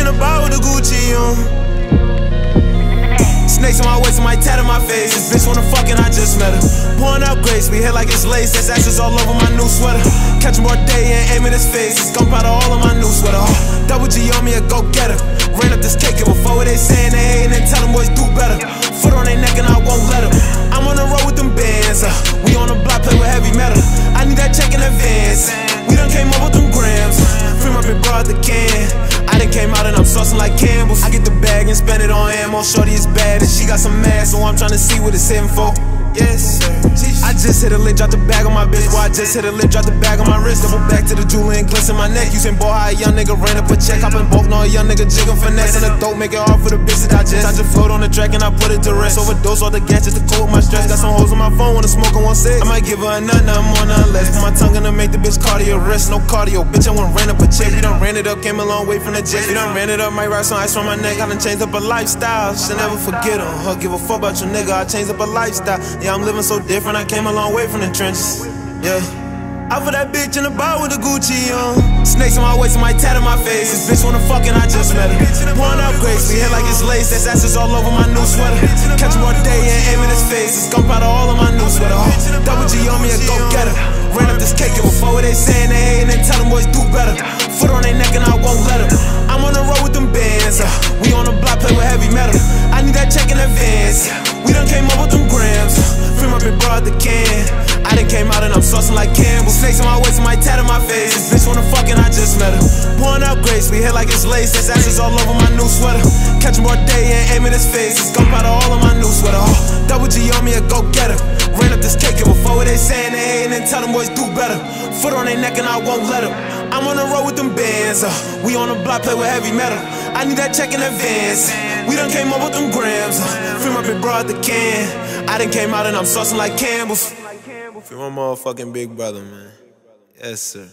in a bar with a Gucci on. Snakes on my waist and my tat on my face. This bitch wanna fuck and I just met her. Pouring out grace, we hit like it's lace. There's ashes all over my new sweater. Catch more day and aiming his face. Scum out of all of my new sweater. Oh, double G on me, a go getter. Ran up this cake and before they saying they hating and tell them boys do better. Foot on their neck and I won't let them. I'm on the road with them bands. Uh, we on the block, play with heavy metal. I need that check in advance. We done came up with them grams. Free my big bro the can. Came out and I'm saucing like Campbell's. I get the bag and spend it on ammo. Shorty is bad and she got some ass, so I'm trying to see what it's hitting for. Yes. I just hit a lick, drop the bag on my bitch. Boy, I just hit a lick, drop the bag on my wrist. Double back to the jewel and glisten my neck. Using boy, how a young nigga ran up a check. Hopping both, no, a young nigga jigging finesse. And the dope make it hard for the bitch to digest. I just float on the track and I put it to rest. Overdose all the gas just to cope with my stress. Got some hoes on my phone, wanna smoke on one six. I might give her a nut, nothing more, nothing less. To make the bitch cardio rest. No cardio, bitch, I went ran up a check. We done ran it up, came a long way from the jet. We done ran it up, might ride some ice from my neck. I done changed up a lifestyle. Should never forget her. Her give a fuck about your nigga. I changed up a lifestyle. Yeah, I'm living so different I came a long way from the trenches. Yeah. I for that bitch in the bar with the Gucci on. Snakes on my waist my tat on my face. This bitch wanna fuck and I just met her. Pouring out grace, we like it's lace. That's ashes all over my new sweater. Catch more day and aim in his face. It's gunpowder all on my new sweater. Play with heavy metal. I need that check in advance. We done came up with them grams. Free my big bro the can. I done came out and I'm saucing like Campbell. Snakes on my waist and my tat on my face. This bitch wanna fuck and I just met her. Pouring out grace, we hit like it's lace. There's ashes all over my new sweater. Catch more day and aim in his face. It's gunpowder all on my new sweater. Oh, double G on me a go getter. Ran up this cake and before they saying they hating and tell them boys do better. Foot on their neck and I won't let them. I'm on the road with them bands. Uh, we on the block play with heavy metal. I need that check in advance. We done came up with them grams. Free my big bro the can. I done came out and I'm saucing like Campbell's. Free my motherfucking big brother, man. Yes, sir.